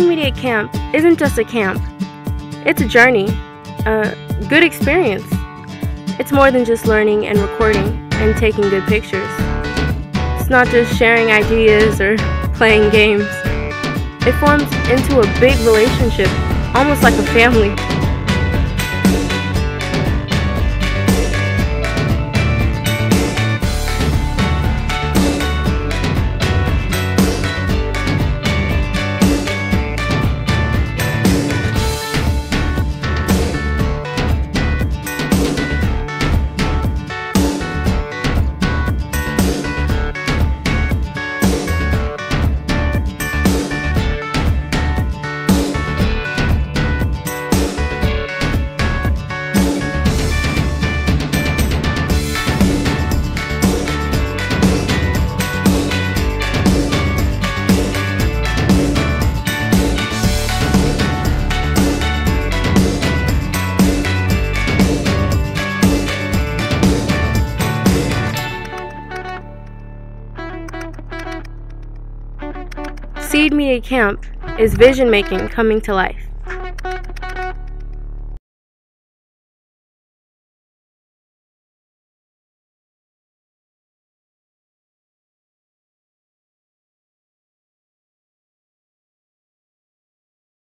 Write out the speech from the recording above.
Media Camp isn't just a camp, it's a journey, a good experience. It's more than just learning and recording and taking good pictures. It's not just sharing ideas or playing games. It forms into a big relationship, almost like a family. Seed Media Camp is vision making coming to life.